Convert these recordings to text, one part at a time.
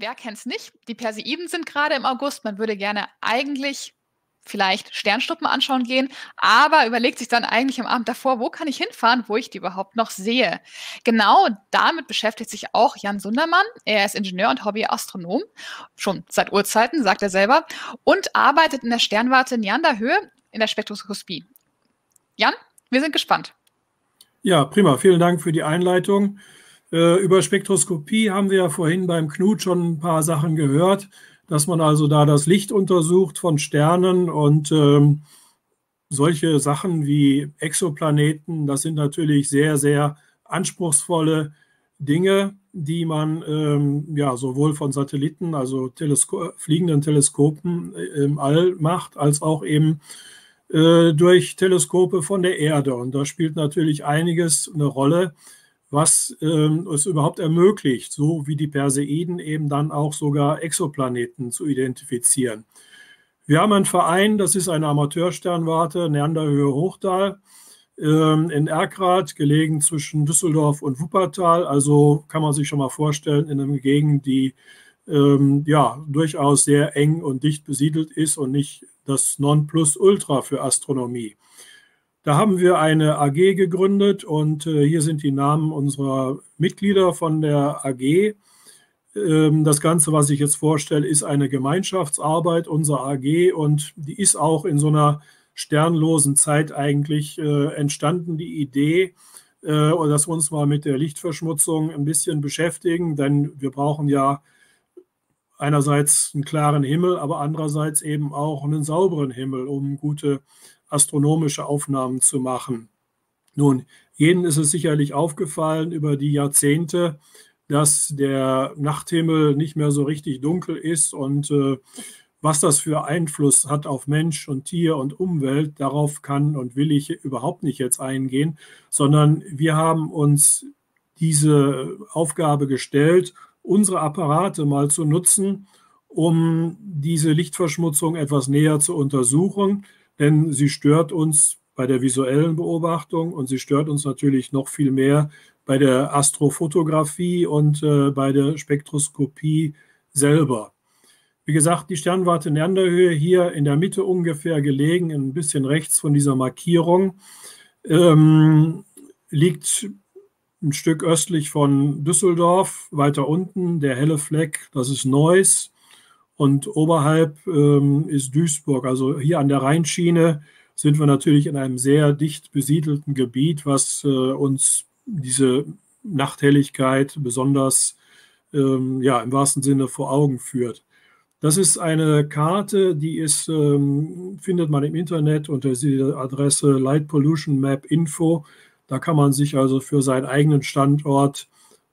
wer kennt es nicht? Die Perseiden sind gerade im August. Man würde gerne eigentlich vielleicht Sternschnuppen anschauen gehen, aber überlegt sich dann eigentlich am Abend davor, wo kann ich hinfahren, wo ich die überhaupt noch sehe. Genau damit beschäftigt sich auch Jan Sundermann. Er ist Ingenieur und Hobbyastronom, schon seit Urzeiten, sagt er selber, und arbeitet in der Sternwarte Neanderhöhe in der Spektroskopie. Jan, wir sind gespannt. Ja, prima. Vielen Dank für die Einleitung. Äh, über Spektroskopie haben wir ja vorhin beim Knut schon ein paar Sachen gehört dass man also da das Licht untersucht von Sternen und ähm, solche Sachen wie Exoplaneten, das sind natürlich sehr, sehr anspruchsvolle Dinge, die man ähm, ja sowohl von Satelliten, also Telesko fliegenden Teleskopen äh, im All macht, als auch eben äh, durch Teleskope von der Erde. Und da spielt natürlich einiges eine Rolle, was ähm, es überhaupt ermöglicht, so wie die Perseiden eben dann auch sogar Exoplaneten zu identifizieren. Wir haben einen Verein, das ist eine Amateursternwarte, Neanderhöhe Hochdal, ähm, in Erkrath, gelegen zwischen Düsseldorf und Wuppertal. Also kann man sich schon mal vorstellen, in einer Gegend, die ähm, ja durchaus sehr eng und dicht besiedelt ist und nicht das Nonplusultra für Astronomie. Da haben wir eine AG gegründet und äh, hier sind die Namen unserer Mitglieder von der AG. Ähm, das Ganze, was ich jetzt vorstelle, ist eine Gemeinschaftsarbeit unserer AG und die ist auch in so einer sternlosen Zeit eigentlich äh, entstanden, die Idee, äh, dass wir uns mal mit der Lichtverschmutzung ein bisschen beschäftigen, denn wir brauchen ja einerseits einen klaren Himmel, aber andererseits eben auch einen sauberen Himmel, um gute astronomische Aufnahmen zu machen. Nun, jedem ist es sicherlich aufgefallen über die Jahrzehnte, dass der Nachthimmel nicht mehr so richtig dunkel ist und äh, was das für Einfluss hat auf Mensch und Tier und Umwelt, darauf kann und will ich überhaupt nicht jetzt eingehen, sondern wir haben uns diese Aufgabe gestellt, unsere Apparate mal zu nutzen, um diese Lichtverschmutzung etwas näher zu untersuchen denn sie stört uns bei der visuellen Beobachtung und sie stört uns natürlich noch viel mehr bei der Astrofotografie und äh, bei der Spektroskopie selber. Wie gesagt, die Sternwarte Neanderhöhe hier in der Mitte ungefähr gelegen, ein bisschen rechts von dieser Markierung, ähm, liegt ein Stück östlich von Düsseldorf, weiter unten der helle Fleck, das ist Neuss. Und oberhalb ähm, ist Duisburg. Also hier an der Rheinschiene sind wir natürlich in einem sehr dicht besiedelten Gebiet, was äh, uns diese Nachthelligkeit besonders ähm, ja, im wahrsten Sinne vor Augen führt. Das ist eine Karte, die ist, ähm, findet man im Internet unter der Adresse Light Pollution Map Info. Da kann man sich also für seinen eigenen Standort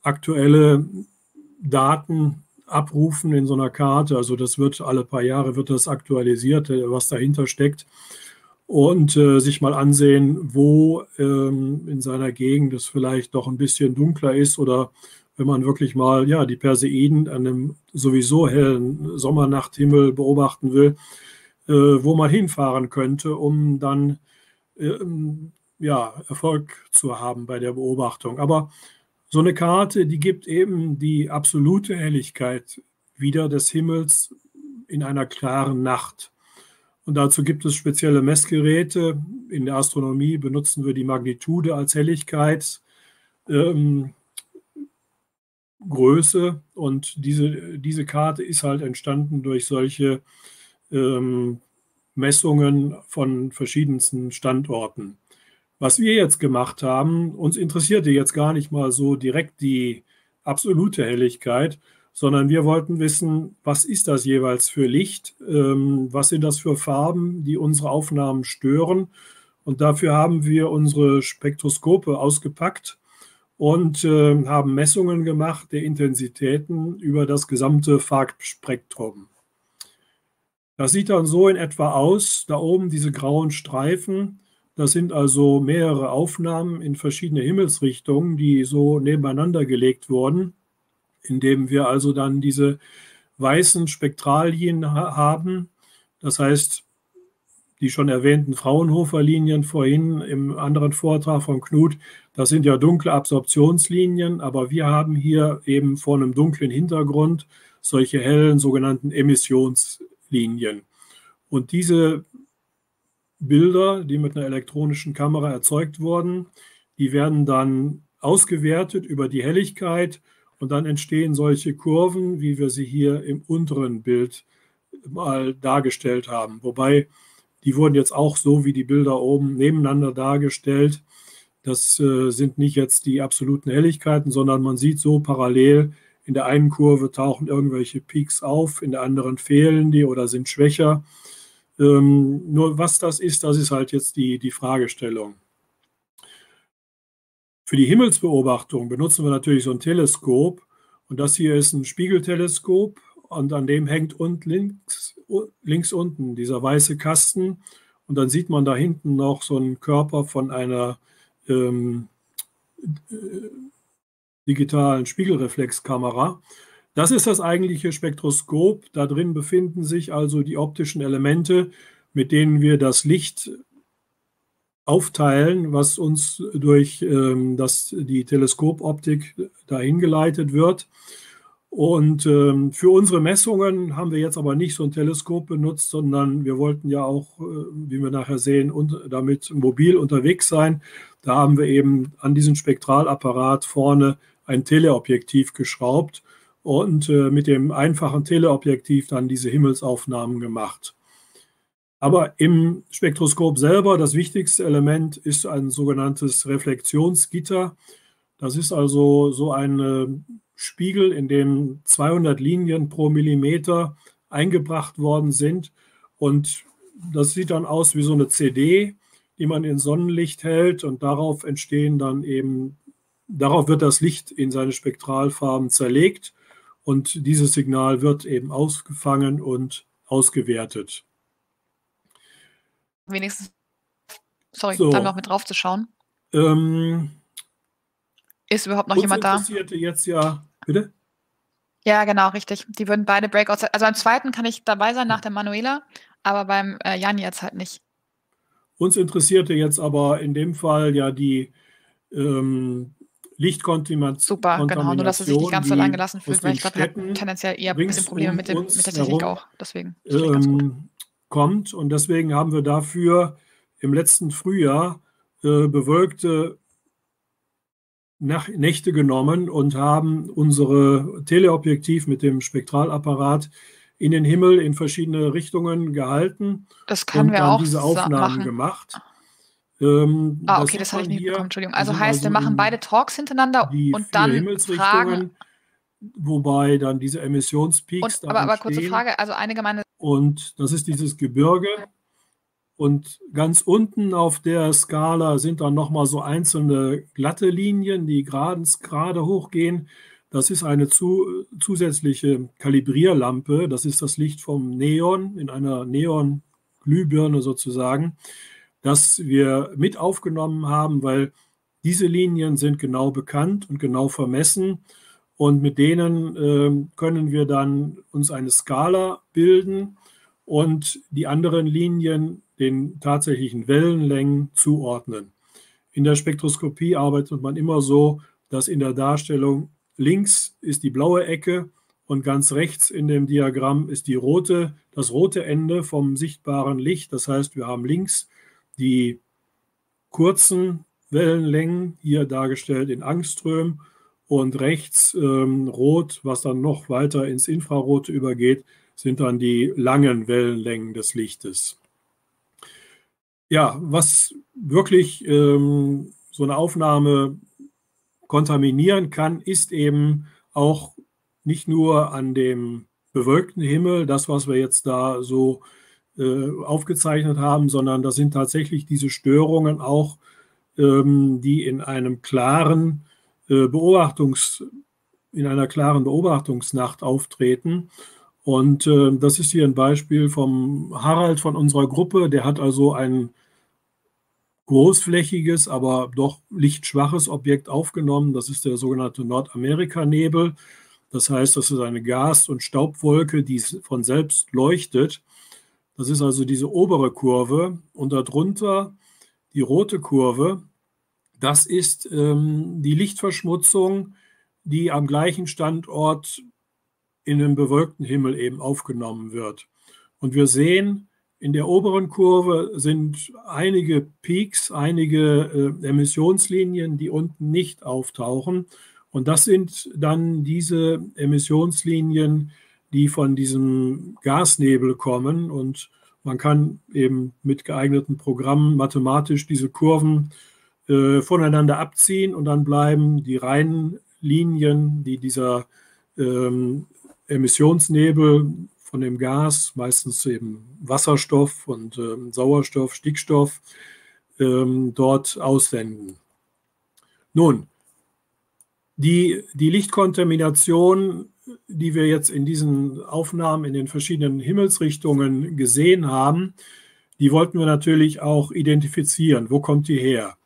aktuelle Daten abrufen in so einer Karte. Also das wird alle paar Jahre wird das aktualisiert, äh, was dahinter steckt. Und äh, sich mal ansehen, wo ähm, in seiner Gegend es vielleicht doch ein bisschen dunkler ist oder wenn man wirklich mal ja, die Perseiden an einem sowieso hellen Sommernachthimmel beobachten will, äh, wo man hinfahren könnte, um dann äh, ja, Erfolg zu haben bei der Beobachtung. Aber so eine Karte, die gibt eben die absolute Helligkeit wieder des Himmels in einer klaren Nacht. Und dazu gibt es spezielle Messgeräte. In der Astronomie benutzen wir die Magnitude als Helligkeitsgröße. Ähm, und diese, diese Karte ist halt entstanden durch solche ähm, Messungen von verschiedensten Standorten. Was wir jetzt gemacht haben, uns interessierte jetzt gar nicht mal so direkt die absolute Helligkeit, sondern wir wollten wissen, was ist das jeweils für Licht, ähm, was sind das für Farben, die unsere Aufnahmen stören. Und dafür haben wir unsere Spektroskope ausgepackt und äh, haben Messungen gemacht der Intensitäten über das gesamte Farbspektrum. Das sieht dann so in etwa aus. Da oben diese grauen Streifen, das sind also mehrere Aufnahmen in verschiedene Himmelsrichtungen, die so nebeneinander gelegt wurden, indem wir also dann diese weißen Spektrallinien haben. Das heißt, die schon erwähnten Fraunhofer-Linien vorhin im anderen Vortrag von Knut, das sind ja dunkle Absorptionslinien, aber wir haben hier eben vor einem dunklen Hintergrund solche hellen sogenannten Emissionslinien. Und diese Bilder, die mit einer elektronischen Kamera erzeugt wurden, die werden dann ausgewertet über die Helligkeit und dann entstehen solche Kurven, wie wir sie hier im unteren Bild mal dargestellt haben. Wobei die wurden jetzt auch so wie die Bilder oben nebeneinander dargestellt. Das äh, sind nicht jetzt die absoluten Helligkeiten, sondern man sieht so parallel, in der einen Kurve tauchen irgendwelche Peaks auf, in der anderen fehlen die oder sind schwächer. Ähm, nur was das ist, das ist halt jetzt die, die Fragestellung. Für die Himmelsbeobachtung benutzen wir natürlich so ein Teleskop. Und das hier ist ein Spiegelteleskop und an dem hängt und links, links unten dieser weiße Kasten. Und dann sieht man da hinten noch so einen Körper von einer ähm, äh, digitalen Spiegelreflexkamera. Das ist das eigentliche Spektroskop. Da drin befinden sich also die optischen Elemente, mit denen wir das Licht aufteilen, was uns durch ähm, das, die Teleskopoptik dahin geleitet wird. Und ähm, für unsere Messungen haben wir jetzt aber nicht so ein Teleskop benutzt, sondern wir wollten ja auch, äh, wie wir nachher sehen, und damit mobil unterwegs sein. Da haben wir eben an diesen Spektralapparat vorne ein Teleobjektiv geschraubt und äh, mit dem einfachen Teleobjektiv dann diese Himmelsaufnahmen gemacht. Aber im Spektroskop selber, das wichtigste Element ist ein sogenanntes Reflexionsgitter. Das ist also so ein Spiegel, in dem 200 Linien pro Millimeter eingebracht worden sind. Und das sieht dann aus wie so eine CD, die man in Sonnenlicht hält und darauf entstehen dann eben, darauf wird das Licht in seine Spektralfarben zerlegt und dieses Signal wird eben ausgefangen und ausgewertet wenigstens, sorry, so. dann noch mit drauf zu schauen. Ähm, ist überhaupt noch jemand da? Interessierte jetzt ja, bitte? Ja, genau, richtig. Die würden beide Breakouts, also beim zweiten kann ich dabei sein nach der Manuela, aber beim äh, Jan jetzt halt nicht. Uns interessierte jetzt aber in dem Fall ja die ähm, Lichtkontamination. Super, genau, nur dass er sich nicht ganz so lange gelassen fühlt, weil ich glaube, hat tendenziell eher ein bisschen Probleme mit, dem, mit der Technik auch. Deswegen. Ähm, kommt. Und deswegen haben wir dafür im letzten Frühjahr äh, bewölkte Nach Nächte genommen und haben unsere Teleobjektiv mit dem Spektralapparat in den Himmel in verschiedene Richtungen gehalten. Das können und wir dann auch diese Aufnahmen machen. gemacht. Ähm, ah, okay, das, das habe ich nicht bekommen, Entschuldigung. Also heißt, also wir machen beide Talks hintereinander und dann Fragen. Wobei dann diese Emissionspeaks. Und, aber, aber kurze Frage, also eine gemeine und das ist dieses Gebirge. Und ganz unten auf der Skala sind dann nochmal so einzelne glatte Linien, die gerade, gerade hochgehen. Das ist eine zu, zusätzliche Kalibrierlampe. Das ist das Licht vom Neon in einer Neon-Glühbirne sozusagen, das wir mit aufgenommen haben, weil diese Linien sind genau bekannt und genau vermessen. Und mit denen äh, können wir dann uns eine Skala bilden und die anderen Linien den tatsächlichen Wellenlängen zuordnen. In der Spektroskopie arbeitet man immer so, dass in der Darstellung links ist die blaue Ecke und ganz rechts in dem Diagramm ist die rote, das rote Ende vom sichtbaren Licht. Das heißt, wir haben links die kurzen Wellenlängen, hier dargestellt in Angström, und rechts ähm, rot, was dann noch weiter ins Infrarote übergeht, sind dann die langen Wellenlängen des Lichtes. Ja, was wirklich ähm, so eine Aufnahme kontaminieren kann, ist eben auch nicht nur an dem bewölkten Himmel, das, was wir jetzt da so äh, aufgezeichnet haben, sondern das sind tatsächlich diese Störungen auch, ähm, die in einem klaren äh, Beobachtungs, in einer klaren Beobachtungsnacht auftreten. Und äh, das ist hier ein Beispiel vom Harald von unserer Gruppe. Der hat also ein großflächiges, aber doch lichtschwaches Objekt aufgenommen. Das ist der sogenannte Nordamerika-Nebel. Das heißt, das ist eine Gas- und Staubwolke, die von selbst leuchtet. Das ist also diese obere Kurve und darunter die rote Kurve. Das ist ähm, die Lichtverschmutzung, die am gleichen Standort in den bewölkten Himmel eben aufgenommen wird. Und wir sehen, in der oberen Kurve sind einige Peaks, einige äh, Emissionslinien, die unten nicht auftauchen. Und das sind dann diese Emissionslinien, die von diesem Gasnebel kommen. Und man kann eben mit geeigneten Programmen mathematisch diese Kurven äh, voneinander abziehen und dann bleiben die reinen Linien, die dieser ähm, Emissionsnebel von dem Gas, meistens eben Wasserstoff und ähm, Sauerstoff, Stickstoff, ähm, dort aussenden. Nun, die, die Lichtkontamination, die wir jetzt in diesen Aufnahmen in den verschiedenen Himmelsrichtungen gesehen haben, die wollten wir natürlich auch identifizieren. Wo kommt die her?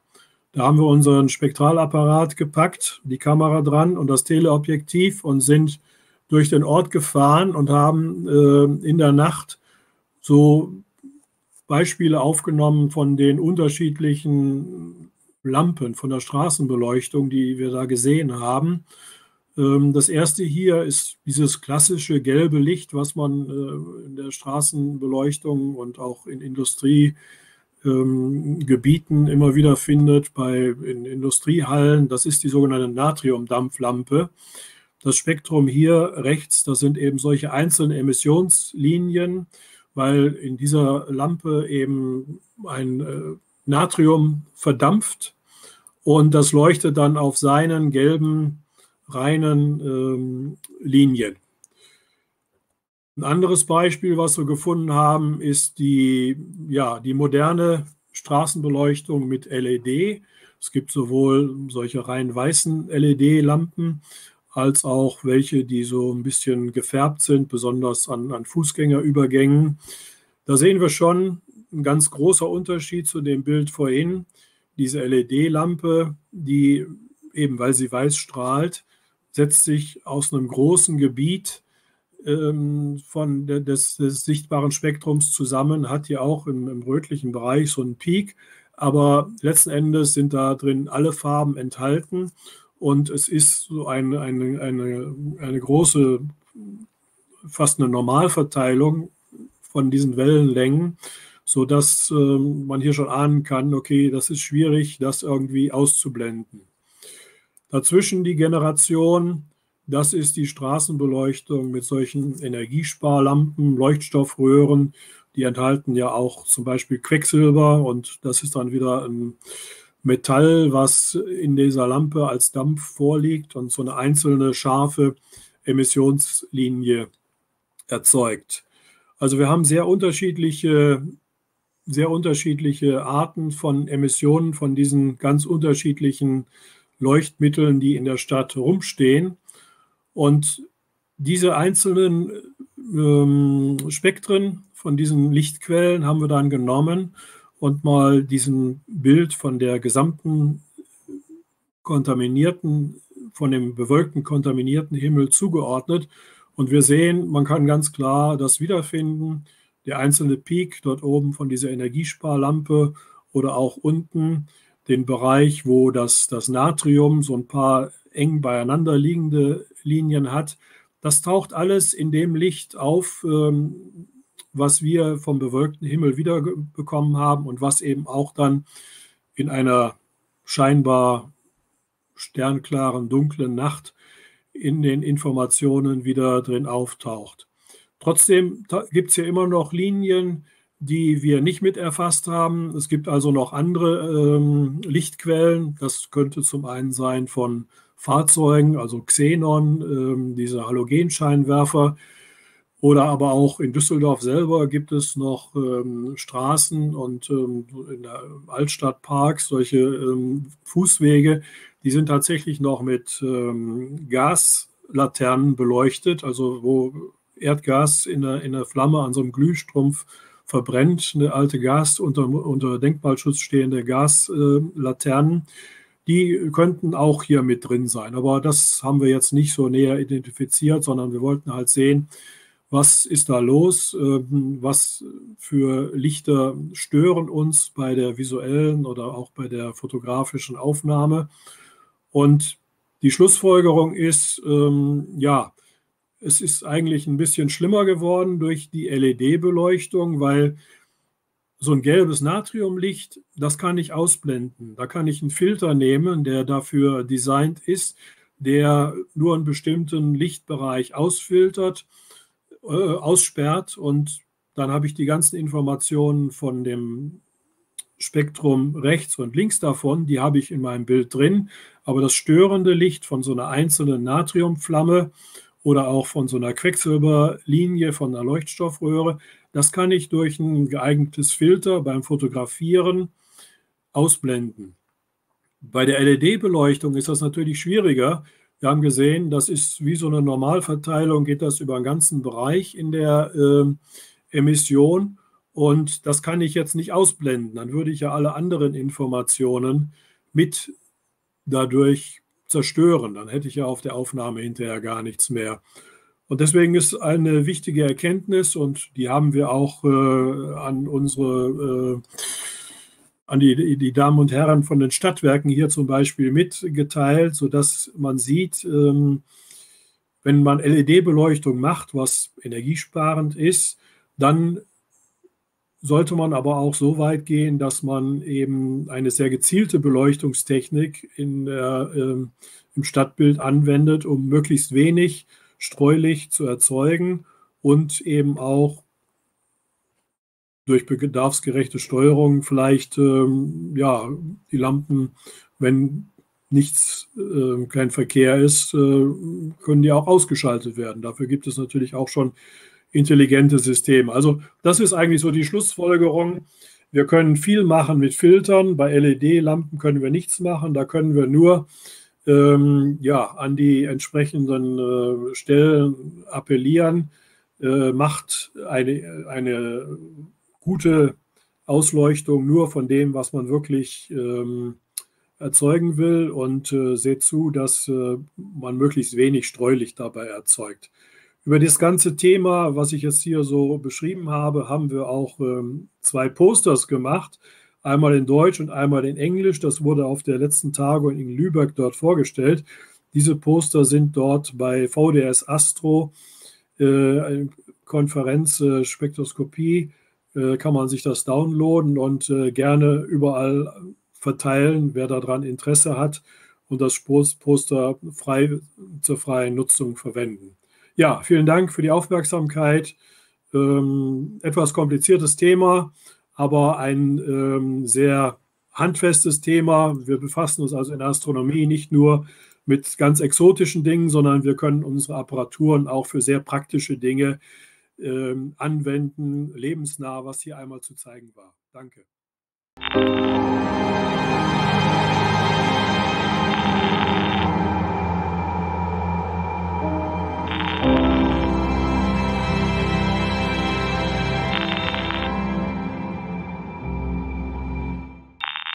Da haben wir unseren Spektralapparat gepackt, die Kamera dran und das Teleobjektiv und sind durch den Ort gefahren und haben äh, in der Nacht so Beispiele aufgenommen von den unterschiedlichen Lampen, von der Straßenbeleuchtung, die wir da gesehen haben. Ähm, das erste hier ist dieses klassische gelbe Licht, was man äh, in der Straßenbeleuchtung und auch in Industriegebieten ähm, immer wieder findet, bei in Industriehallen. Das ist die sogenannte Natriumdampflampe. Das Spektrum hier rechts, das sind eben solche einzelnen Emissionslinien, weil in dieser Lampe eben ein äh, Natrium verdampft und das leuchtet dann auf seinen gelben, reinen ähm, Linien. Ein anderes Beispiel, was wir gefunden haben, ist die, ja, die moderne Straßenbeleuchtung mit LED. Es gibt sowohl solche rein weißen LED-Lampen als auch welche, die so ein bisschen gefärbt sind, besonders an, an Fußgängerübergängen. Da sehen wir schon ein ganz großer Unterschied zu dem Bild vorhin. Diese LED-Lampe, die eben weil sie weiß strahlt, setzt sich aus einem großen Gebiet ähm, von de, des, des, sichtbaren Spektrums zusammen, hat hier auch im, im rötlichen Bereich so einen Peak, aber letzten Endes sind da drin alle Farben enthalten und es ist so eine, eine, eine, eine große, fast eine Normalverteilung von diesen Wellenlängen, sodass äh, man hier schon ahnen kann, okay, das ist schwierig, das irgendwie auszublenden. Dazwischen die Generation, das ist die Straßenbeleuchtung mit solchen Energiesparlampen, Leuchtstoffröhren, die enthalten ja auch zum Beispiel Quecksilber und das ist dann wieder ein Metall, was in dieser Lampe als Dampf vorliegt und so eine einzelne scharfe Emissionslinie erzeugt. Also wir haben sehr unterschiedliche, sehr unterschiedliche Arten von Emissionen von diesen ganz unterschiedlichen Leuchtmitteln, die in der Stadt rumstehen. Und diese einzelnen ähm, Spektren von diesen Lichtquellen haben wir dann genommen und mal diesen Bild von der gesamten kontaminierten, von dem bewölkten, kontaminierten Himmel zugeordnet. Und wir sehen, man kann ganz klar das wiederfinden. Der einzelne Peak dort oben von dieser Energiesparlampe oder auch unten den Bereich, wo das, das Natrium so ein paar eng beieinander liegende Linien hat. Das taucht alles in dem Licht auf, ähm, was wir vom bewölkten Himmel wiederbekommen haben und was eben auch dann in einer scheinbar sternklaren, dunklen Nacht in den Informationen wieder drin auftaucht. Trotzdem gibt es hier immer noch Linien, die wir nicht mit erfasst haben. Es gibt also noch andere ähm, Lichtquellen. Das könnte zum einen sein von Fahrzeugen, also Xenon, ähm, diese Halogenscheinwerfer, oder aber auch in Düsseldorf selber gibt es noch ähm, Straßen und ähm, in der Altstadt Parks solche ähm, Fußwege, die sind tatsächlich noch mit ähm, Gaslaternen beleuchtet, also wo Erdgas in der, in der Flamme an so einem Glühstrumpf verbrennt, eine alte Gas unter, unter Denkmalschutz stehende Gaslaternen. Die könnten auch hier mit drin sein. Aber das haben wir jetzt nicht so näher identifiziert, sondern wir wollten halt sehen, was ist da los, ähm, was für Lichter stören uns bei der visuellen oder auch bei der fotografischen Aufnahme. Und die Schlussfolgerung ist, ähm, ja, es ist eigentlich ein bisschen schlimmer geworden durch die LED-Beleuchtung, weil so ein gelbes Natriumlicht, das kann ich ausblenden. Da kann ich einen Filter nehmen, der dafür designt ist, der nur einen bestimmten Lichtbereich ausfiltert, äh, aussperrt und dann habe ich die ganzen Informationen von dem Spektrum rechts und links davon, die habe ich in meinem Bild drin, aber das störende Licht von so einer einzelnen Natriumflamme oder auch von so einer Quecksilberlinie von einer Leuchtstoffröhre, das kann ich durch ein geeignetes Filter beim Fotografieren ausblenden. Bei der LED-Beleuchtung ist das natürlich schwieriger. Wir haben gesehen, das ist wie so eine Normalverteilung, geht das über den ganzen Bereich in der äh, Emission. Und das kann ich jetzt nicht ausblenden. Dann würde ich ja alle anderen Informationen mit dadurch zerstören. Dann hätte ich ja auf der Aufnahme hinterher gar nichts mehr. Und deswegen ist eine wichtige Erkenntnis, und die haben wir auch äh, an unsere, äh, an die, die Damen und Herren von den Stadtwerken hier zum Beispiel mitgeteilt, sodass man sieht, ähm, wenn man LED-Beleuchtung macht, was energiesparend ist, dann sollte man aber auch so weit gehen, dass man eben eine sehr gezielte Beleuchtungstechnik in äh, im Stadtbild anwendet, um möglichst wenig Streulicht zu erzeugen und eben auch durch bedarfsgerechte Steuerung vielleicht ähm, ja, die Lampen, wenn nichts, äh, kein Verkehr ist, äh, können die auch ausgeschaltet werden. Dafür gibt es natürlich auch schon intelligente Systeme. Also das ist eigentlich so die Schlussfolgerung. Wir können viel machen mit Filtern. Bei LED-Lampen können wir nichts machen. Da können wir nur ähm, ja, an die entsprechenden äh, Stellen appellieren. Äh, macht eine, eine gute Ausleuchtung nur von dem, was man wirklich ähm, erzeugen will und äh, seht zu, dass äh, man möglichst wenig Streulicht dabei erzeugt. Über das ganze Thema, was ich jetzt hier so beschrieben habe, haben wir auch ähm, zwei Posters gemacht. Einmal in Deutsch und einmal in Englisch. Das wurde auf der letzten Tagung in Lübeck dort vorgestellt. Diese Poster sind dort bei VDS Astro, äh, Konferenz äh, Spektroskopie, äh, kann man sich das downloaden und äh, gerne überall verteilen, wer daran Interesse hat und das Poster frei zur freien Nutzung verwenden. Ja, vielen Dank für die Aufmerksamkeit. Ähm, etwas kompliziertes Thema, aber ein ähm, sehr handfestes Thema. Wir befassen uns also in der Astronomie nicht nur mit ganz exotischen Dingen, sondern wir können unsere Apparaturen auch für sehr praktische Dinge ähm, anwenden, lebensnah, was hier einmal zu zeigen war. Danke.